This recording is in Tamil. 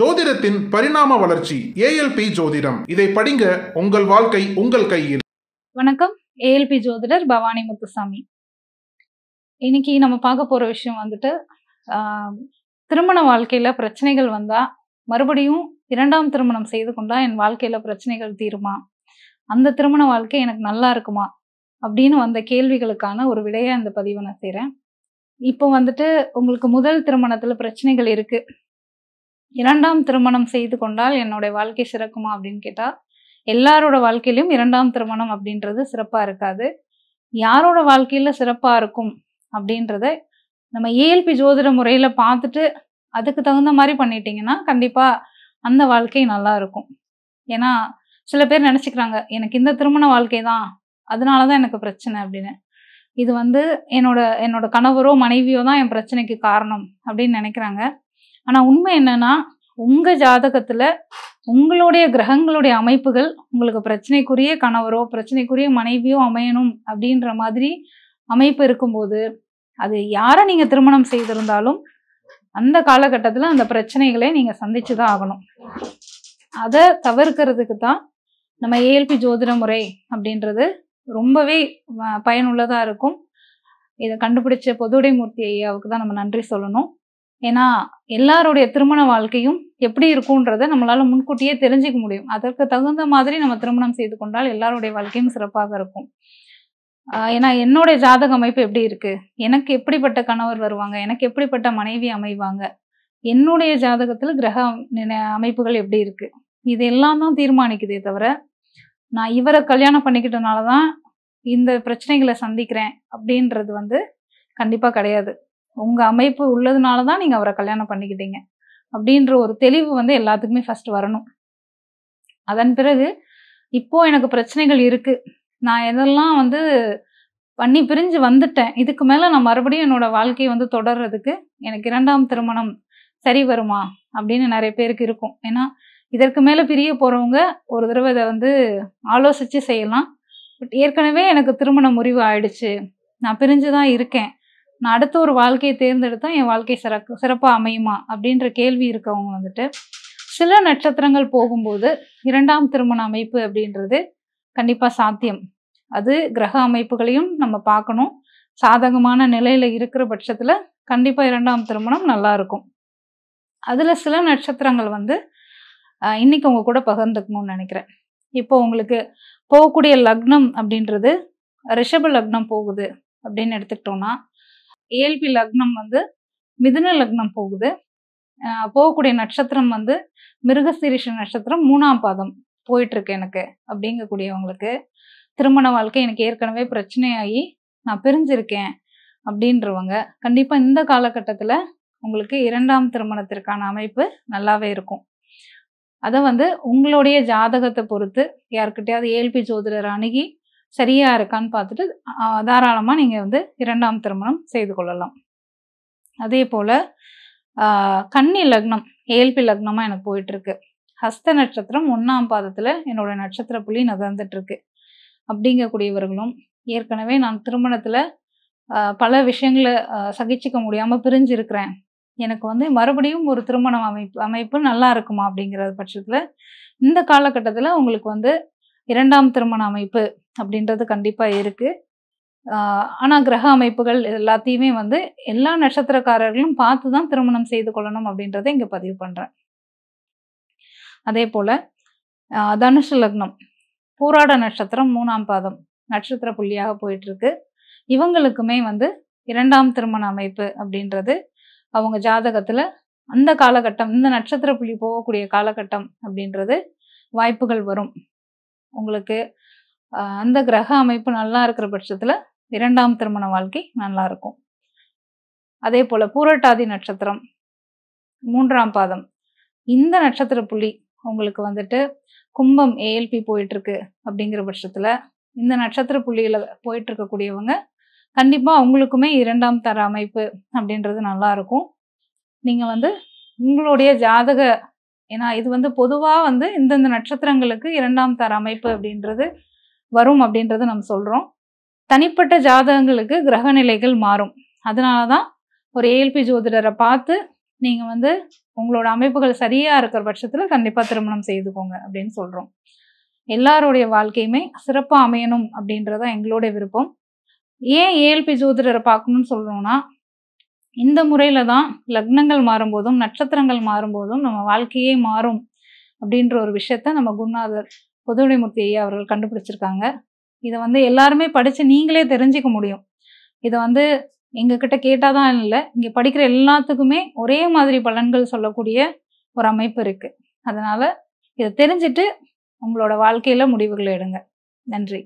ஜோதிடத்தின் பரிணாம வளர்ச்சி ஏஎல்பி ஜோதிடம். இதை படிங்க உங்கள் வாழ்க்கை உங்கள் கையில். வணக்கம். ஏஎல்பி ஜோதிடர் பவானி முத்துசாமி. இன்னைக்கு நம்ம பார்க்க போற விஷயம் வந்துட்டு ஆஹ், திருமண வாழ்க்கையில பிரச்சனைகள் வந்தா மறுபடியும் இரண்டாம் திருமணம் செய்து கொண்டா என் வாழ்க்கையில பிரச்சனைகள் தீருமா? அந்த திருமண வாழ்க்கை எனக்கு நல்லா இருக்குமா? அப்படின்னு வந்த கேள்விகளுக்கான ஒரு விடையா இந்த பதிவை நான் செய்கிறேன் இப்போ வந்துட்டு உங்களுக்கு முதல் திருமணத்தில் பிரச்சனைகள் இருக்கு. இரண்டாம் திருமணம் செய்து கொண்டால் என்னுடைய வாழ்க்கை சிறக்குமா அப்படின்னு கேட்டால் எல்லாரோட வாழ்க்கையிலும் இரண்டாம் திருமணம் அப்படின்றது சிறப்பாக இருக்காது. யாரோட வாழ்க்கையில் சிறப்பாக இருக்கும் அப்படின்றத நம்ம ஏஎல்பி ஜோதிட முறையில் பார்த்துட்டு அதுக்கு தகுந்த மாதிரி பண்ணிட்டீங்கன்னா கண்டிப்பாக அந்த வாழ்க்கை நல்லா இருக்கும். ஏன்னா சில பேர் நினச்சிக்கிறாங்க எனக்கு இந்த திருமண வாழ்க்கை தான் அதனால தான் எனக்கு பிரச்சனை அப்படின்னு. இது வந்து என்னோட என்னோட கணவரோ மனைவியோ தான் என் பிரச்சனைக்கு காரணம் அப்படின்னு நினைக்கிறாங்க. ஆனால் உண்மை என்னன்னா உங்கள் ஜாதகத்தில் உங்களுடைய கிரகங்களுடைய அமைப்புகள் உங்களுக்கு பிரச்சனைக்குரிய கணவரோ பிரச்சனைக்குரிய மனைவியோ அமையணும் அப்படின்ற மாதிரி அமைப்பு இருக்கும்போது அது யாரை நீங்கள் திருமணம் செய்திருந்தாலும் அந்த காலகட்டத்தில் அந்த பிரச்சனைகளை நீங்கள் சந்திச்சு தான் ஆகணும். அதை தவிர்க்கிறதுக்கு தான் நம்ம ஏஎல்பி ஜோதிட முறை அப்படின்றது ரொம்பவே பயனுள்ளதாக இருக்கும். இதை கண்டுபிடிச்ச பொதுடைமூர்த்தி ஐயாவுக்கு தான் நம்ம நன்றி சொல்லணும். ஏன்னா எல்லாருடைய திருமண வாழ்க்கையும் எப்படி இருக்கும்ன்றத நம்மளால முன்கூட்டியே தெரிஞ்சுக்க முடியும். அதற்கு தகுந்த மாதிரி நம்ம திருமணம் செய்து கொண்டால் எல்லாருடைய வாழ்க்கையும் சிறப்பாக இருக்கும். ஏன்னா என்னுடைய ஜாதக அமைப்பு எப்படி இருக்கு? எனக்கு எப்படிப்பட்ட கணவர் வருவாங்க? எனக்கு எப்படிப்பட்ட மனைவி அமைவாங்க? என்னுடைய ஜாதகத்துல கிரக நினை- அமைப்புகள் எப்படி இருக்கு? இது எல்லாம் தான் தீர்மானிக்குதே தவிர நான் இவரை கல்யாணம் பண்ணிக்கிட்டனால தான் இந்த பிரச்சனைகளை சந்திக்கிறேன் அப்படின்றது வந்து கண்டிப்பாக கிடையாது. உங்கள் அமைப்பு உள்ளதுனால தான் நீங்கள் அவரை கல்யாணம் பண்ணிக்கிட்டீங்க. அப்படின்ற ஒரு தெளிவு வந்து எல்லாத்துக்குமே ஃபர்ஸ்ட் வரணும். அதன் பிறகு இப்போது எனக்கு பிரச்சனைகள் இருக்குது நான் எதெல்லாம் வந்து பண்ணி பிரிஞ்சு வந்துட்டேன். இதுக்கு மேலே நான் மறுபடியும் என்னோடய வாழ்க்கையை வந்து தொடர்றதுக்கு எனக்கு இரண்டாம் திருமணம் சரி வருமா? அப்படின்னு நிறைய பேருக்கு இருக்கும். ஏன்னா இதற்கு மேலே பிரிய போகிறவங்க ஒரு தடவை இதை வந்து ஆலோசித்து செய்யலாம். பட் ஏற்கனவே எனக்கு திருமண முறிவு ஆயிடுச்சு. நான் பிரிஞ்சு தான் இருக்கேன். நான் அடுத்த ஒரு வாழ்க்கையை தேர்ந்தெடுத்தா என் வாழ்க்கை சிறக்கு சிறப்பாக அமையுமா? அப்படின்ற கேள்வி இருக்கவங்க வந்துட்டு சில நட்சத்திரங்கள் போகும்போது இரண்டாம் திருமண அமைப்பு அப்படின்றது கண்டிப்பாக சாத்தியம். அது கிரக அமைப்புகளையும் நம்ம பார்க்கணும். சாதகமான நிலையில் இருக்கிற பட்சத்தில் கண்டிப்பாக இரண்டாம் திருமணம் நல்லா இருக்கும். அதில் சில நட்சத்திரங்கள் வந்து இன்னைக்கு உங்க கூட பகிர்ந்துக்கணும்னு நினைக்கிறேன். இப்போ உங்களுக்கு போகக்கூடிய லக்னம் அப்படின்றது ரிஷப லக்னம் போகுது அப்படின்னு எடுத்துக்கிட்டோம்னா ஏல்பி லக்னம் வந்து மிதுன லக்னம் போகுது. போகக்கூடிய நட்சத்திரம் வந்து மிருகசீரிஷ நட்சத்திரம் மூணாம் பாதம் போயிட்டுருக்கு எனக்கு அப்படிங்கக்கூடியவங்களுக்கு. திருமண வாழ்க்கை எனக்கு ஏற்கனவே பிரச்சனையாகி நான் பிரிஞ்சிருக்கேன் அப்படின்றவங்க. கண்டிப்பாக இந்த காலகட்டத்தில் உங்களுக்கு இரண்டாம் திருமணத்திற்கான அமைப்பு நல்லாவே இருக்கும். அதை வந்து உங்களுடைய ஜாதகத்தை பொறுத்து யாருக்கிட்டையாவது ஏல்பி ஜோதிடர் அணுகி சரியா இருக்கான்னு பார்த்துட்டு தாராளமாக நீங்கள் வந்து இரண்டாம் திருமணம் செய்து கொள்ளலாம். அதே போல் கன்னி லக்னம் ஏல்பி லக்னமாக எனக்கு போயிட்டுருக்கு. ஹஸ்த நட்சத்திரம் ஒன்றாம் பாதத்தில் என்னோட நட்சத்திர புள்ளி நகர்ந்துட்டுருக்கு. அப்படிங்கக்கூடியவர்களும் ஏற்கனவே நான் திருமணத்தில் பல விஷயங்களை சகிச்சிக்க சகிச்சுக்க பிரிஞ்சிருக்கிறேன். எனக்கு வந்து மறுபடியும் ஒரு திருமணம் அமைப்பு அமைப்பு நல்லா இருக்குமா அப்படிங்கிற பட்சத்தில் இந்த காலகட்டத்தில் உங்களுக்கு வந்து இரண்டாம் திருமண அமைப்பு அப்படின்றது கண்டிப்பாக இருக்குது ஆனால் கிரக அமைப்புகள் எல்லாத்தையுமே வந்து எல்லா நட்சத்திரக்காரர்களும் பார்த்து தான் திருமணம் செய்து கொள்ளணும் அப்படின்றத இங்கே பதிவு பண்ணுறேன் அதே போல் தனுஷ லக்னம் பூராட நட்சத்திரம் மூணாம் பாதம் நட்சத்திர புள்ளியாக போயிட்டுருக்கு. இவங்களுக்குமே வந்து இரண்டாம் திருமண அமைப்பு அப்படின்றது அவங்க ஜாதகத்தில் அந்த காலகட்டம் இந்த நட்சத்திர புள்ளி போகக்கூடிய காலகட்டம் அப்படின்றது வாய்ப்புகள் வரும். உங்களுக்கு அந்த கிரக அமைப்பு நல்லா இருக்கிற பட்சத்தில் இரண்டாம் திருமண வாழ்க்கை நல்லா இருக்கும். அதே போல் பூரட்டாதி நட்சத்திரம் மூன்றாம் பாதம் இந்த நட்சத்திர புள்ளி உங்களுக்கு வந்துட்டு கும்பம் ஏஎல்பி போயிட்டுருக்கு அப்படிங்கிற பட்சத்தில் இந்த நட்சத்திர புள்ளியில் போயிட்டு இருக்கக்கூடியவங்க கண்டிப்பாக அவங்களுக்குமே இரண்டாம் தர அமைப்பு அப்படின்றது நல்லாயிருக்கும் நீங்கள் வந்து உங்களுடைய ஜாதக ஏன்னா இது வந்து பொதுவாக வந்து இந்தந்த நட்சத்திரங்களுக்கு இரண்டாம் தர அமைப்பு அப்படின்றது வரும் அப்படின்றத நம்ம சொல்கிறோம் தனிப்பட்ட ஜாதகங்களுக்கு கிரக நிலைகள் மாறும் அதனால தான் ஒரு ஏஎல்பி ஜோதிடரை பார்த்து நீங்கள் வந்து உங்களோட அமைப்புகள் சரியாக இருக்கிற பட்சத்தில் கண்டிப்பாக திருமணம் செய்துக்கோங்க அப்படின்னு சொல்கிறோம் எல்லாருடைய வாழ்க்கையுமே சிறப்பாக அமையணும் அப்படின்றதான் எங்களுடைய விருப்பம். ஏன் ஏஎல்பி ஜோதிடரை பார்க்கணும்னு சொல்கிறோன்னா இந்த முறையில் தான் லக்னங்கள் மாறும்போதும் நட்சத்திரங்கள் மாறும்போதும் நம்ம வாழ்க்கையே மாறும் அப்படின்ற ஒரு விஷயத்த நம்ம குருநாதர் பொதுவுடைமூர்த்தி ஐயா அவர்கள் கண்டுபிடிச்சிருக்காங்க. இதை வந்து எல்லாருமே படித்து நீங்களே தெரிஞ்சுக்க முடியும். இதை வந்து எங்ககிட்ட கேட்டாதான் இல்லை இங்கே படிக்கிற எல்லாத்துக்குமே ஒரே மாதிரி பலன்கள் சொல்லக்கூடிய ஒரு அமைப்பு இருக்குது அதனால் இதை தெரிஞ்சுட்டு உங்களோட வாழ்க்கையில் முடிவுகளை எடுங்க. நன்றி.